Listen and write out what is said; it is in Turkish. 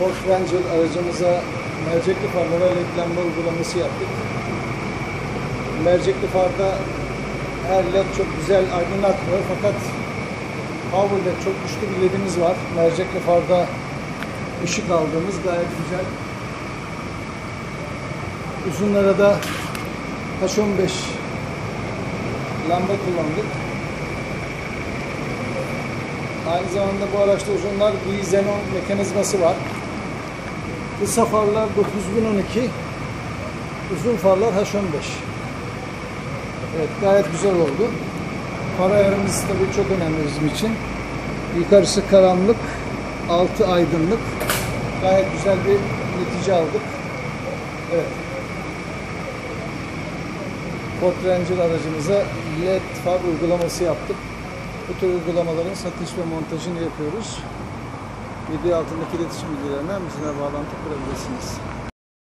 Ford Ranger aracımıza mercekli farlara ledlenme uygulaması yaptık. Mercekli farda her led çok güzel aydınlatmıyor fakat Power LED çok güçlü bir ledimiz var. Mercekli farda ışık aldığımız gayet güzel. Uzunlara da H15 lamba kullandık. Aynı zamanda bu araçta uzunlar bir xenon mekanizması var. Kısa farlar 9012, uzun farlar H15. Evet gayet güzel oldu. Far ayarımız tabii çok önemli bizim için. Yukarısı karanlık, altı aydınlık. Gayet güzel bir netice aldık. Evet. Ford Ranger aracımıza LED far uygulaması yaptık. Bu tür uygulamaların satış ve montajını yapıyoruz. Video altındaki iletişim bilgilerinden bizimle bağlantı kurabilirsiniz.